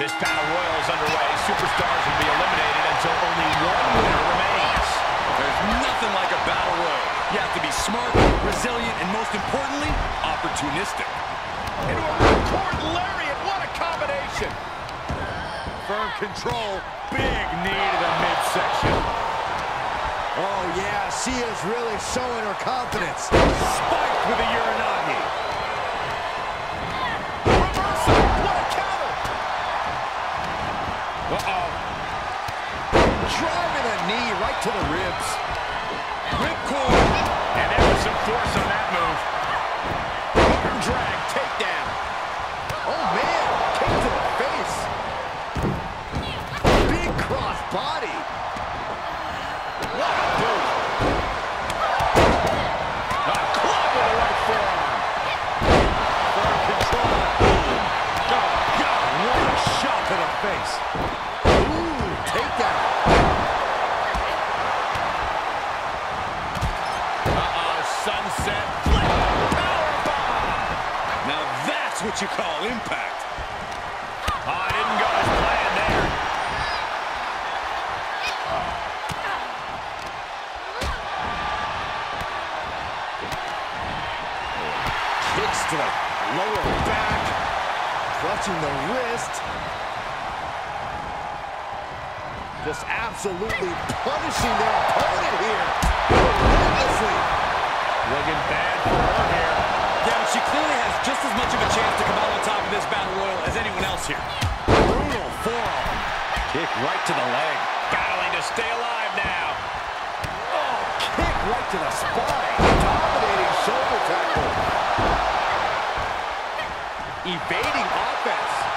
This battle royal is underway. Superstars will be eliminated until only one winner remains. There's nothing like a battle royal. You have to be smart, resilient, and most importantly, opportunistic. Into a ripcord lariat. What a combination. Firm control. Big knee to the midsection. Oh, yeah, she is really showing her confidence. Face. Ooh, takedown. Sunset. Powerbomb. Now that's what you call impact. Oh, it didn't go as planned there. Kicks to the lower back. Clutching the wrist. Just absolutely punishing their opponent here. Relentlessly. Looking bad for her here. Yeah, but she clearly has just as much of a chance to come out on top of this battle royal as anyone else here. Brutal forearm. Kick right to the leg. Battling to stay alive now. Oh, kick right to the spine. Dominating shoulder tackle. Evading offense.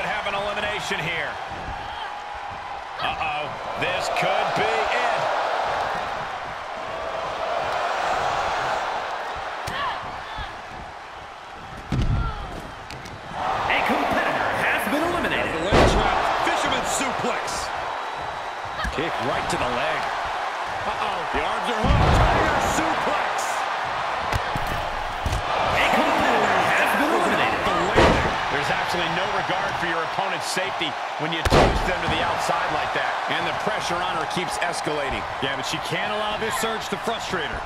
Could have an elimination here. Uh-oh. This could be it. A competitor has been eliminated. The leg trap. Fisherman suplex. Kick right to the leg. Uh-oh. The arms are hooked. Tiger suplex. A competitor has been eliminated. The landing. There's absolutely no regard for your opponent's safety when you toast them to the outside like that. And the pressure on her keeps escalating. Yeah, but she can't allow this surge to frustrate her.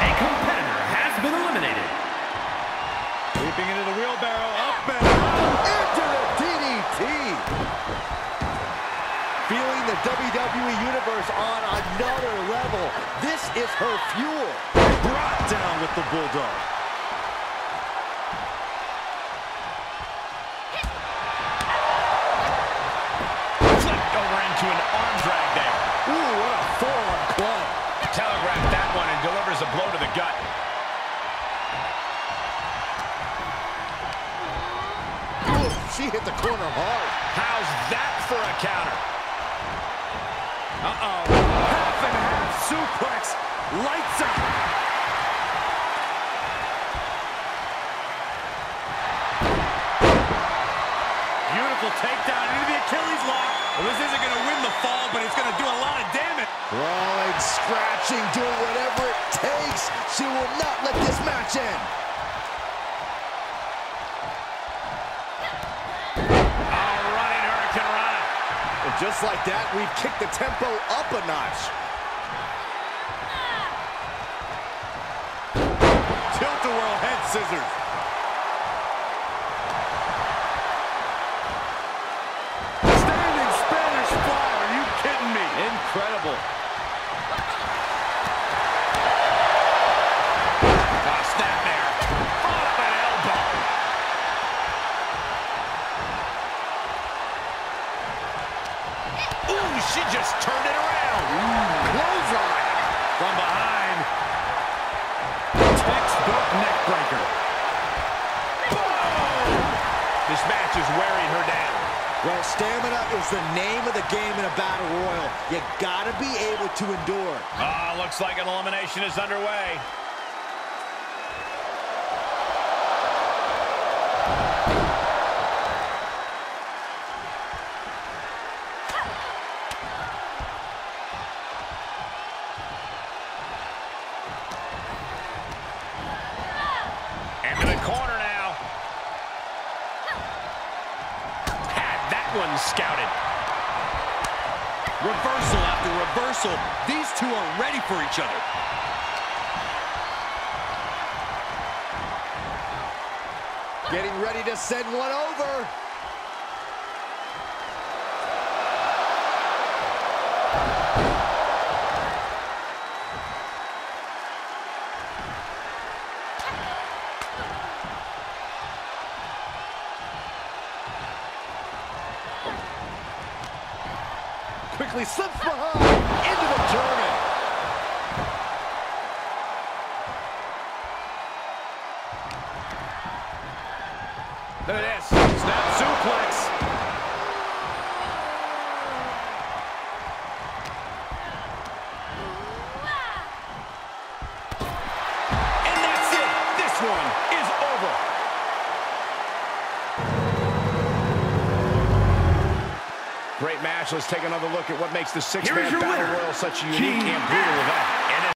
A competitor has been eliminated. Leaping into the wheelbarrow. Up and out. Into the DDT. Feeling the WWE Universe on another level. This is her fuel. Brought down with the Bulldog. Corner hard. How's that for a counter? Uh-oh. Half and half suplex. Lights out. Beautiful takedown into the Achilles lock. Well, this isn't going to win the fall, but it's going to do a lot of damage. Crawling, scratching, doing whatever it takes. She will not let this match end. Just like that, we've kicked the tempo up a notch. Tilt-a-whirl head scissors. Stamina is the name of the game in a battle royal. You gotta be able to endure. Ah, looks like an elimination is underway. corner. One scouted. Reversal after reversal. These two are ready for each other. Getting ready to send one over. Quickly slips behind into the German. Look at. Snap suplex. And that's it. This one is over. Great match. Let's take another look at what makes the six-man battle winner, royal such a unique King and brutal event.